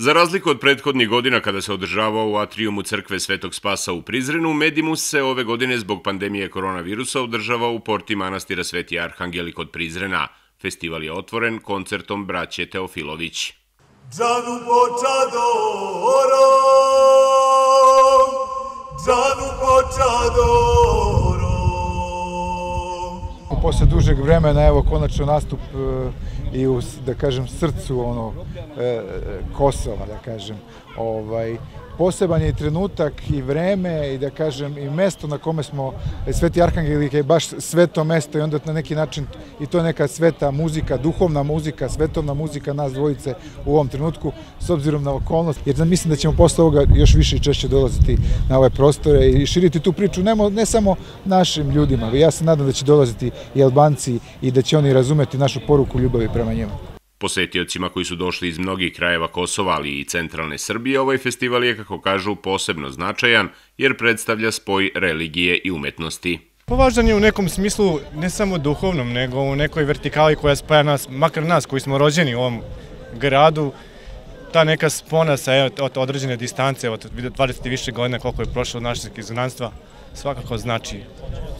Za razliku od prethodnih godina kada se održavao u atrijumu crkve Svetog Spasa u Prizrenu, Medimus se ove godine zbog pandemije koronavirusa održava u porti manastira Sveti Arhangeli kod Prizrena. Festival je otvoren koncertom braće Teofilović. Džadu počadoro, džadu počadoro. Posle dužeg vremena, evo, konačno nastup e, i u, da kažem, srcu ono, e, Kosova, da kažem. Ovaj, poseban je i trenutak i vreme i da kažem i mesto na kome smo Sveti Arhangelike je baš sveto mesto i onda na neki način i to je neka sveta muzika, duhovna muzika, svetovna muzika nas dvojice u ovom trenutku s obzirom na okolnost jer mislim da ćemo posle ovoga još više i češće dolaziti na ove prostore i širiti tu priču ne, ne samo našim ljudima, ja se nadam da će dolaziti i Albanci i da će oni razumeti našu poruku ljubavi prema njima. Posetiocima koji su došli iz mnogih krajeva Kosova, ali i centralne Srbije, ovaj festival je, kako kažu, posebno značajan, jer predstavlja spoj religije i umetnosti. Považan je u nekom smislu ne samo duhovnom, nego u nekoj vertikali koja spaja nas, makar nas koji smo rođeni u ovom gradu, ta neka spona sa od određene distance, od 20 i više godina koliko je prošlo našeg izgnanstva, svakako znači,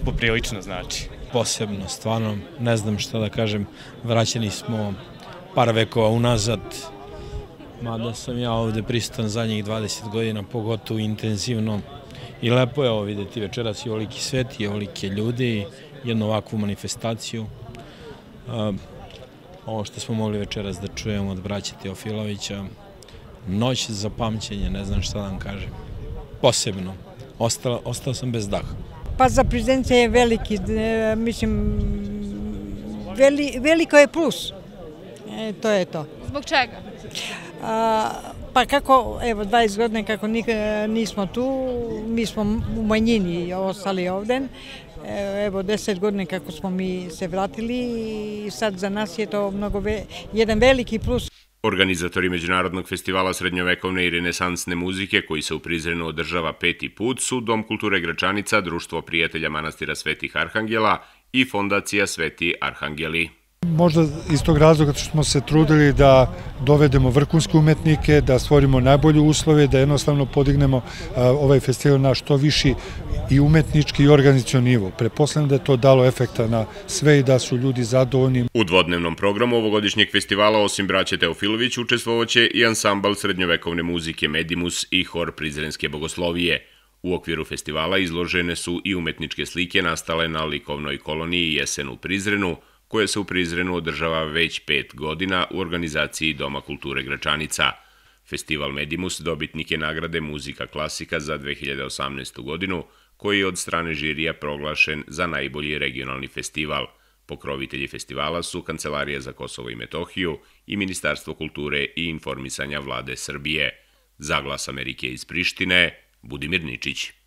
poprilično znači. Posebno, stvarno, ne znam šta da kažem, vraćeni smo par vekova unazad, mada sam ja ovde pristan zadnjih 20 godina, pogotovo intenzivno. I lepo je ovo videti večeras i oliki svet i olike ljudi, jednu ovakvu manifestaciju. Ovo što smo mogli večeras da čujemo od braća Teofilovića, noć za pamćenje, ne znam šta da vam kažem. Posebno. Ostao, ostao sam bez daha. Pa za prezence je veliki, e, mislim, veli, veliko je plus. E, to je to. Zbog čega? A, pa kako, evo, 20 godina kako nismo tu, mi smo u manjini ostali ovde. E, evo, 10 godina kako smo mi se vratili i sad za nas je to mnogo ve, jedan veliki plus. Organizatori Međunarodnog festivala srednjovekovne i renesansne muzike, koji se u Prizrenu održava peti put, su Dom kulture Gračanica, Društvo prijatelja manastira Svetih Arhangela i Fondacija Sveti Arhangeli. Možda iz tog razloga što smo se trudili da dovedemo vrhunske umetnike, da stvorimo najbolje uslove, da jednostavno podignemo ovaj festival na što viši i umetnički i organizacijon nivo. Preposledam da je to dalo efekta na sve i da su ljudi zadovoljni. U dvodnevnom programu ovogodišnjeg festivala osim braće Teofilović učestvovaće i ansambal srednjovekovne muzike Medimus i hor Prizrenske bogoslovije. U okviru festivala izložene su i umetničke slike nastale na likovnoj koloniji Jesen u Prizrenu, koja se u Prizrenu održava već pet godina u organizaciji Doma kulture Gračanica. Festival Medimus dobitnik je nagrade Muzika klasika za 2018. godinu, koji je od strane žirija proglašen za najbolji regionalni festival. Pokrovitelji festivala su Kancelarija za Kosovo i Metohiju i Ministarstvo kulture i informisanja vlade Srbije. Zaglas Amerike iz Prištine, Budimir Ničić.